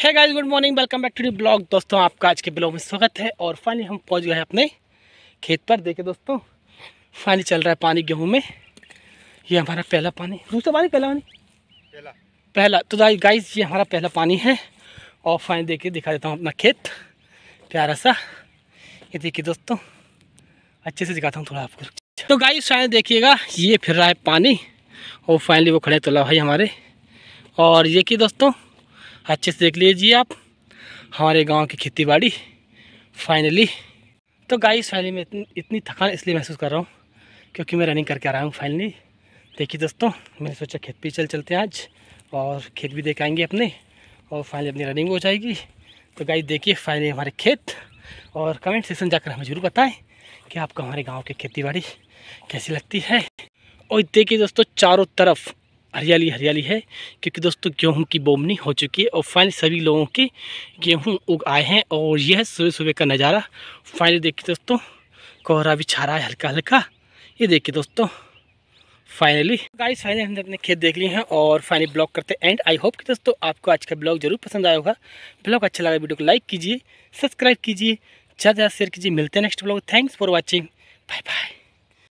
है guys good morning welcome back to the blog दोस्तों आपका आज के ब्लॉग में स्वागत है और फाइनली हम पहुँच गए हैं अपने खेत पर। देखे दोस्तों फाइनली चल रहा है पानी गेहूँ में। ये हमारा पहला पानी। दूसरा पानी पहला पानी। पहला। पहला। तो गाइस ये हमारा पहला पानी है। और फाइनली देखिए दिखा देता हूँ अपना खेत। प्यारा सा। ये देखिए दोस्तों अच्छे से दिखाता हूँ थोड़ा आपको। तो गाइस फाइनली देखिएगा ये फिर रहा है पानी। और फाइनली वो खड़े तला भाई हमारे। और ये कि दोस्तों अच्छे से देख लीजिए आप, हमारे गाँव की खेती बाड़ी फाइनली तो गाइस फाइनली मैं इतनी इतनी थकान इसलिए महसूस कर रहा हूँ, क्योंकि मैं रनिंग करके आ रहा हूँ फाइनली देखिए दोस्तों, मैंने सोचा खेत भी चल चलते हैं आज, और खेत भी देख आएँगे अपने, और फाइनली अपनी रनिंग हो जाएगी। तो गाइस देखिए फाइनली हमारे खेत, और कमेंट सेक्शन जाकर हमें ज़रूर बताएँ कि आपको हमारे गाँव की खेती बाड़ी कैसी लगती है। और देखिए दोस्तों, चारों तरफ़ हरियाली हरियाली है। क्योंकि दोस्तों, गेहूँ की बोमनी हो चुकी है और फाइनली सभी लोगों के गेहूँ उग आए हैं और यह है सुबह सुबह का नज़ारा। फाइनली देखिए दोस्तों, कोहरा भी छा रहा है हल्का हल्का ये देखिए दोस्तों फाइनली गाइस फाइनली हमने अपने खेत देख लिए हैं और फाइनली ब्लॉग करते हैं। एंड आई होप कि दोस्तों, आपको आज का ब्लॉग ज़रूर पसंद आया होगा। ब्लॉग अच्छा लगा वीडियो को लाइक कीजिए सब्सक्राइब कीजिए, ज़्यादा ज़्यादा शेयर कीजिए। मिलते हैं next blog thanks for watching bye bye